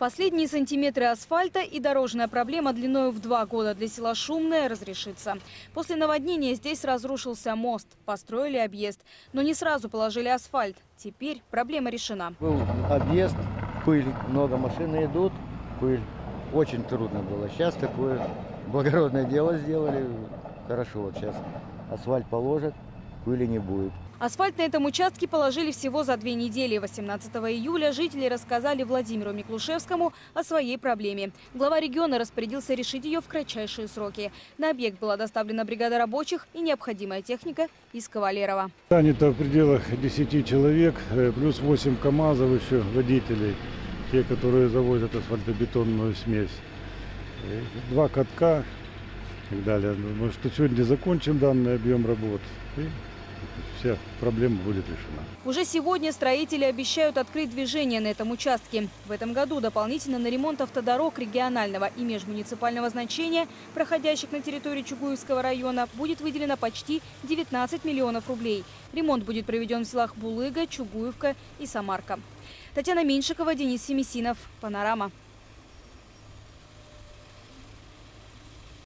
Последние сантиметры асфальта и дорожная проблема длиной в два года для села Шумное разрешится. После наводнения здесь разрушился мост, построили объезд. Но не сразу положили асфальт. Теперь проблема решена. Был объезд, пыль, много машин идут, пыль. Очень трудно было. Сейчас такое благородное дело сделали. Хорошо, вот сейчас асфальт положат, пыли не будет. Асфальт на этом участке положили всего за две недели. 18 июля жители рассказали Владимиру Миклушевскому о своей проблеме. Глава региона распорядился решить ее в кратчайшие сроки. На объект была доставлена бригада рабочих и необходимая техника из Кавалерова. Занято в пределах 10 человек, э, плюс 8 КАМАЗов еще водителей, те, которые завозят асфальтобетонную смесь. Э, Два катка и так далее. Думаю, что сегодня закончим данный объем работ и вся проблема будет решена. Уже сегодня строители обещают открыть движение на этом участке. В этом году дополнительно на ремонт автодорог регионального и межмуниципального значения, проходящих на территории Чугуевского района, будет выделено почти 19 миллионов рублей. Ремонт будет проведен в селах Булыга, Чугуевка и Самарка. Татьяна Меньшикова, Денис Семисинов. Панорама.